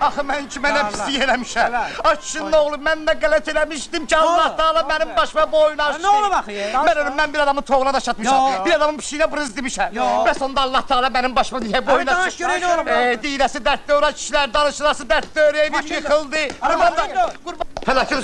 Axı mən ki mənə Allah. pislik eləmişəm. Helal. Açın nə olub, mən də qələt eləmişdim ki, Allah olub? Taala Ne mənim oldu? başıma bu oyunu açdı. ne olub axı ya? Mən ölüm, mən bir adamın toğuna da çatmışam. Yo. Bir adamın pişiyinə brız demişəm. Yo. Bəs onda Allah Taala mənim başıma niyə bu oyunu danış açdı? görək nə olub? Ee, deyirəsi dərddə ora kişilər, danışılası dərddə ora evim Maşın- yıxıldı. Ara, Qurban maşın- da- Qurban. Həlakət